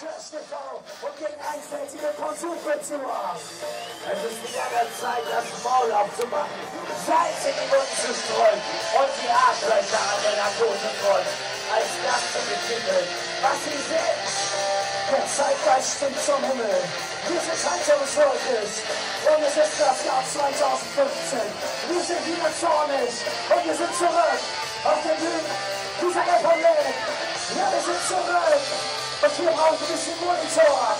TV und gegen einfältige Konsumkultur. Es ist wieder der Zeit, das Maul aufzumachen, Salz in die Wunden zu streuen und die Arschlöcher an der Narkosenkreuz als das zu betiteln, was sie sind. Der Zeitgeist stimmt zum Himmel. Wir sind Volkes. Und es ist das Jahr 2015. Wir sind wieder zornig. Und wir sind zurück auf den Bühnen dieser Republik. Ja, wir sind zurück. Und wir brauchen bisschen Monitor.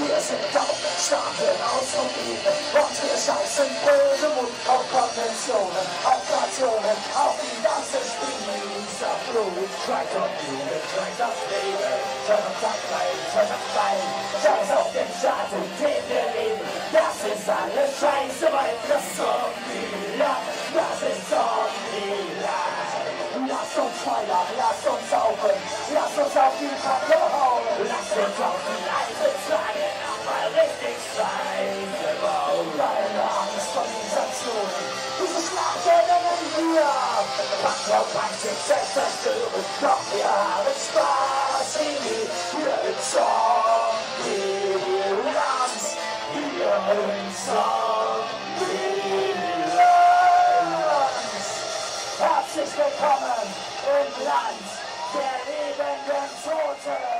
Wir sind auf Stapeln aus und Liebe. Und wir scheißen böse Mund auf Konventionen, auf Nationen, auf die ganze Spießerblut. Scheiß auf Jugend, scheiß auf Leben, scheiß auf Tagrein, scheiß auf Bein, scheiß auf den Staat und den wir leben. Das ist alles scheiße, weil das Zombie-Land, das ist Zombie-Land. Lasst uns feiern, lasst uns selbst zerstören, doch wir haben Spaß wie. Wir in Zombie-Land, wir in Zombie-Land. Herzlich willkommen im Land der lebenden Toten.